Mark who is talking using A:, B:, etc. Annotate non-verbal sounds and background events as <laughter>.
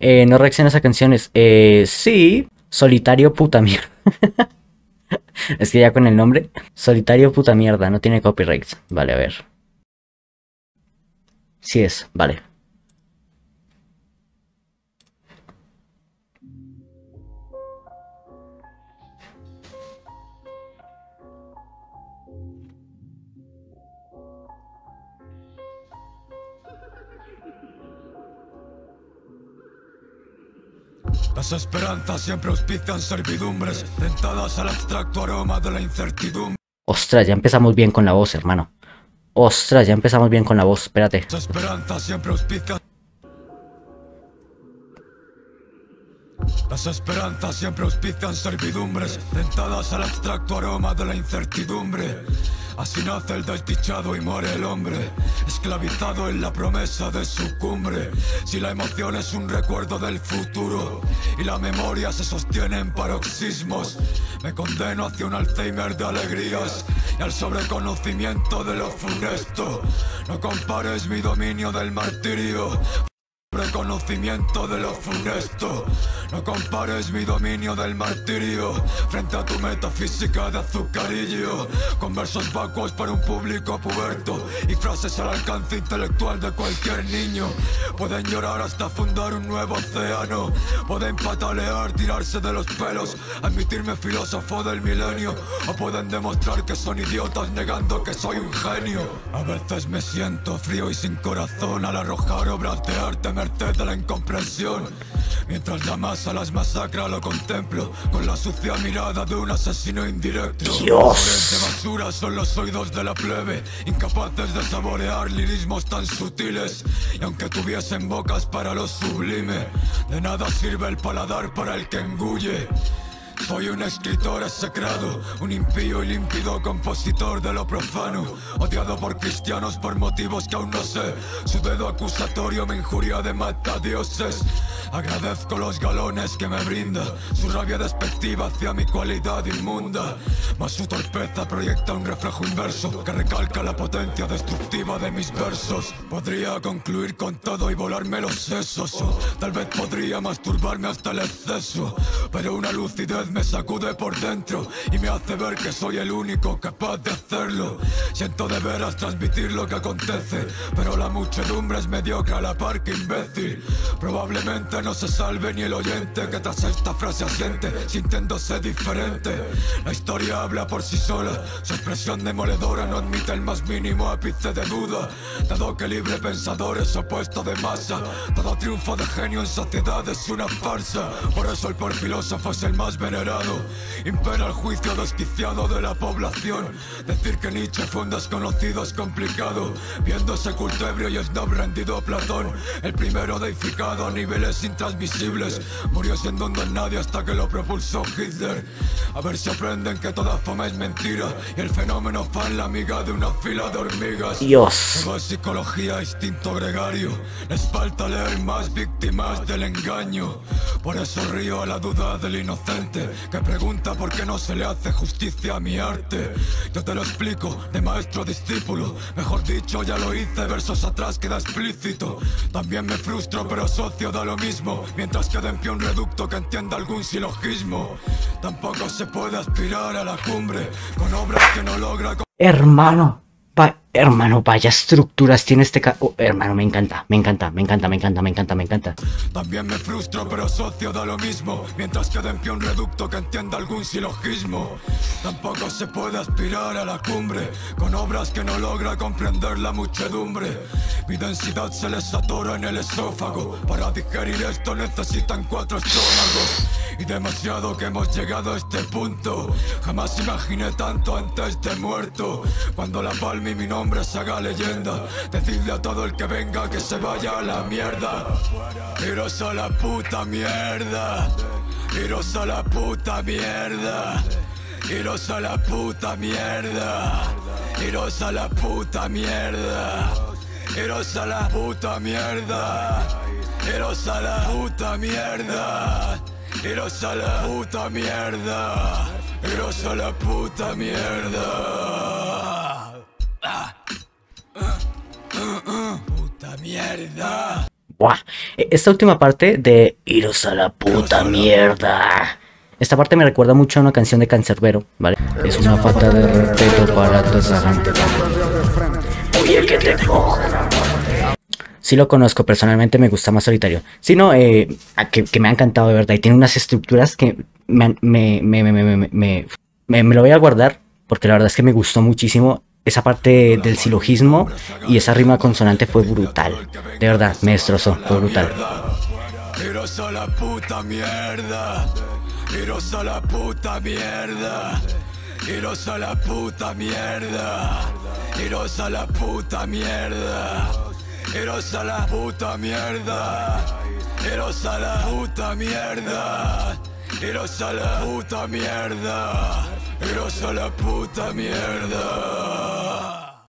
A: Eh, no reaccionas a canciones. Eh, sí. Solitario puta mierda. <laughs> es que ya con el nombre. Solitario puta mierda. No tiene copyrights. Vale, a ver. Sí es. Vale.
B: Las esperanzas siempre auspician servidumbres, tentadas al abstracto aroma de la incertidumbre.
A: Ostras, ya empezamos bien con la voz, hermano. Ostras, ya empezamos bien con la voz. Espérate.
B: Las esperanzas siempre auspician. Las esperanzas siempre auspician servidumbres, tentadas al abstracto aroma de la incertidumbre. Así nace el desdichado y muere el hombre, esclavizado en la promesa de su cumbre. Si la emoción es un recuerdo del futuro y la memoria se sostiene en paroxismos, me condeno hacia un Alzheimer de alegrías y al sobreconocimiento de lo funesto. No compares mi dominio del martirio Reconocimiento de lo funesto No compares mi dominio del martirio Frente a tu metafísica de azucarillo. Con versos vacuos para un público puberto Y frases al alcance intelectual de cualquier niño. Pueden llorar hasta fundar un nuevo océano. Pueden patalear, tirarse de los pelos Admitirme filósofo del milenio. O pueden demostrar que son idiotas negando que soy un genio. A veces me siento frío y sin corazón Al arrojar obras de arte de la incomprensión. Mientras la masa las masacra, lo contemplo con la sucia mirada de un asesino indirecto.
A: Dios.
B: de basura son los oídos de la plebe, incapaces de saborear lirismos tan sutiles. Y aunque tuviesen bocas para lo sublime, de nada sirve el paladar para el que engulle. Soy un escritor execrado, un impío y límpido compositor de lo profano, odiado por cristianos por motivos que aún no sé. Su dedo acusatorio me injuria de matadioses. Agradezco los galones que me brinda, su rabia despectiva hacia mi cualidad inmunda. Mas su torpeza proyecta un reflejo inverso que recalca la potencia destructiva de mis versos. Podría concluir con todo y volarme los sesos, o tal vez podría masturbarme hasta el exceso. Pero una lucidez me sacude por dentro y me hace ver que soy el único capaz de hacerlo. Siento de veras transmitir lo que acontece, pero la muchedumbre es mediocre a la par que imbécil. Probablemente no se salve ni el oyente que tras esta frase asiente, sintiéndose diferente. La historia habla por sí sola, su expresión demoledora no admite el más mínimo ápice de duda. Dado que libre pensador es opuesto de masa, todo triunfo de genio en sociedad es una farsa. Por eso el por filósofo es el más venerado. Impera el juicio desquiciado de la población. Decir que Nietzsche fue un desconocido es complicado. Viendo ese culto ebrio y snob rendido a Platón, el primero deificado a niveles intransmisibles. Murió siendo un don nadie hasta que lo propulsó Hitler. A ver si aprenden que toda fama es mentira y el fenómeno fan la amiga de una fila de hormigas.
A: Dios.
B: Es psicología, instinto gregario. Les falta leer más víctimas del engaño. Por eso río a la duda del inocente que pregunta por qué no se le hace justicia a mi arte. Yo te lo explico, de maestro a discípulo. Mejor dicho, ya lo hice, versos atrás queda explícito. También me frustro, pero socio da lo mismo. Mientras quede en pie un reducto que entienda algún silogismo. Tampoco se puede aspirar a la cumbre con obras que no logra.
A: Hermano. Hermano, vaya estructuras tiene este ca... oh, hermano, me encanta, me encanta, me encanta, me encanta, me encanta, me encanta.
B: También me frustro, pero socio da lo mismo. Mientras quede en pie un reducto que entienda algún silogismo. Tampoco se puede aspirar a la cumbre con obras que no logra comprender la muchedumbre. Mi densidad se les atora en el esófago. Para digerir esto necesitan cuatro estómagos. Y demasiado que hemos llegado a este punto. Jamás imaginé tanto antes de muerto. Cuando la palma y mi nombre se haga leyenda, decidle a todo el que venga que se vaya a la mierda. Iros a la puta mierda. Iros a la puta mierda. Iros a la puta mierda. Iros a la puta mierda. Iros a la puta mierda. Iros a la puta mierda. Iros a la puta mierda. Iros a la puta mierda. Mierda.
A: ¡Buah! E- Esta última parte de Iros a la puta mierda. Esta parte me recuerda mucho a una canción de Cancerbero, ¿vale? Es una falta de respeto para toda esa gente. Oye, que te coja. Sí lo conozco, personalmente me gusta más solitario. Si no, eh, que, que me ha encantado de verdad. Y tiene unas estructuras que me, han- me, me, me, me, me, me- me- me lo voy a guardar porque la verdad es que me gustó muchísimo. Esa parte del silogismo y esa rima consonante fue brutal. De verdad, me destrozó, fue brutal.
B: La puta mierda. La puta mierda. La puta mierda. La puta mierda. La puta mierda. La puta mierda. Iros a la puta mierda. Iros a la puta mierda.